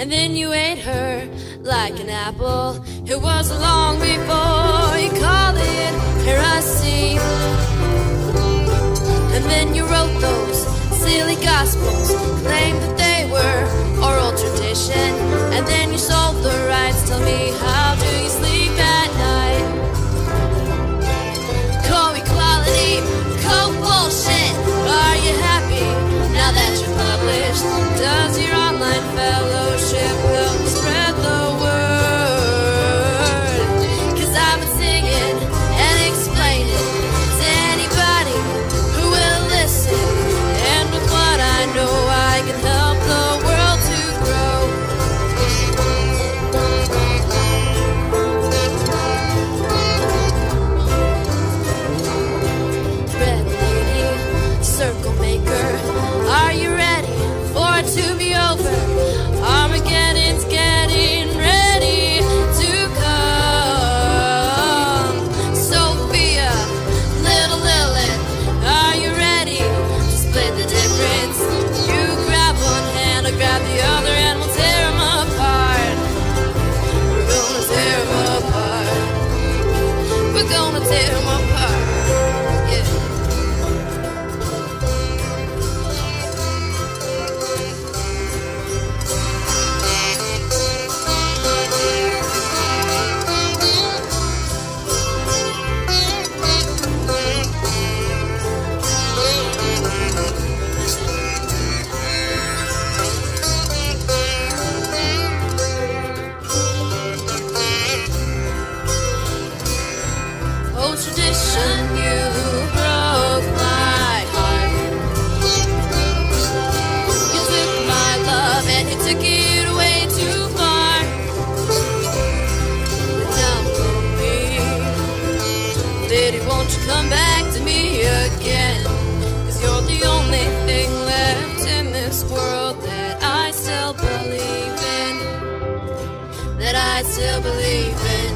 and then you ate her like an apple. It was long before you called it heresy. Silly gospels, claimed that they were oral tradition. Old tradition, you broke my heart. You took my love and you took it away too far. Me, won't you come back to me again? Cause you're the only thing left in this world that I still believe in. That I still believe in.